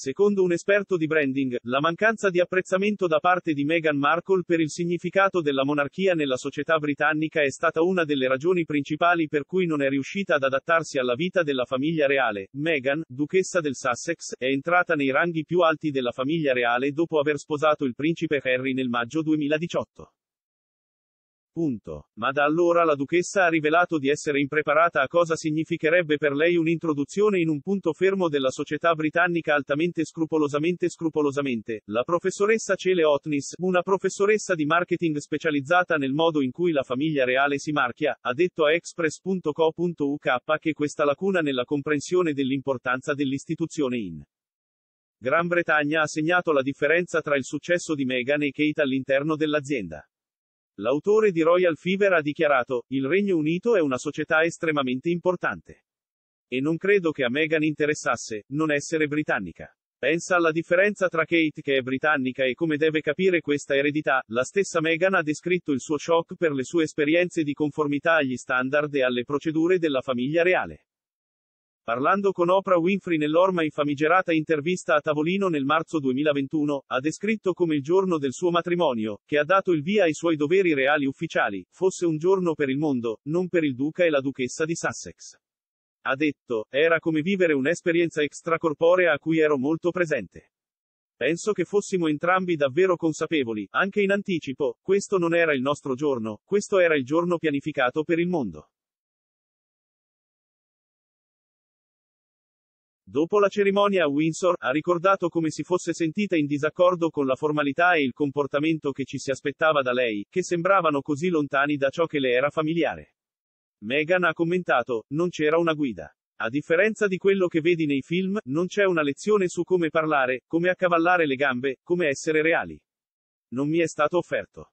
Secondo un esperto di branding, la mancanza di apprezzamento da parte di Meghan Markle per il significato della monarchia nella società britannica è stata una delle ragioni principali per cui non è riuscita ad adattarsi alla vita della famiglia reale. Meghan, duchessa del Sussex, è entrata nei ranghi più alti della famiglia reale dopo aver sposato il principe Harry nel maggio 2018. Punto. Ma da allora la duchessa ha rivelato di essere impreparata a cosa significherebbe per lei un'introduzione in un punto fermo della società britannica altamente scrupolosamente scrupolosamente. La professoressa Cele Otnis, una professoressa di marketing specializzata nel modo in cui la famiglia reale si marchia, ha detto a express.co.uk che questa lacuna nella comprensione dell'importanza dell'istituzione in Gran Bretagna ha segnato la differenza tra il successo di Meghan e Kate all'interno dell'azienda. L'autore di Royal Fever ha dichiarato, il Regno Unito è una società estremamente importante. E non credo che a Meghan interessasse, non essere britannica. Pensa alla differenza tra Kate che è britannica e come deve capire questa eredità. La stessa Meghan ha descritto il suo shock per le sue esperienze di conformità agli standard e alle procedure della famiglia reale. Parlando con Oprah Winfrey nell'ormai famigerata intervista a tavolino nel marzo 2021, ha descritto come il giorno del suo matrimonio, che ha dato il via ai suoi doveri reali ufficiali, fosse un giorno per il mondo, non per il duca e la duchessa di Sussex. Ha detto, era come vivere un'esperienza extracorporea a cui ero molto presente. Penso che fossimo entrambi davvero consapevoli, anche in anticipo, questo non era il nostro giorno, questo era il giorno pianificato per il mondo. Dopo la cerimonia Windsor, ha ricordato come si fosse sentita in disaccordo con la formalità e il comportamento che ci si aspettava da lei, che sembravano così lontani da ciò che le era familiare. Meghan ha commentato, non c'era una guida. A differenza di quello che vedi nei film, non c'è una lezione su come parlare, come accavallare le gambe, come essere reali. Non mi è stato offerto.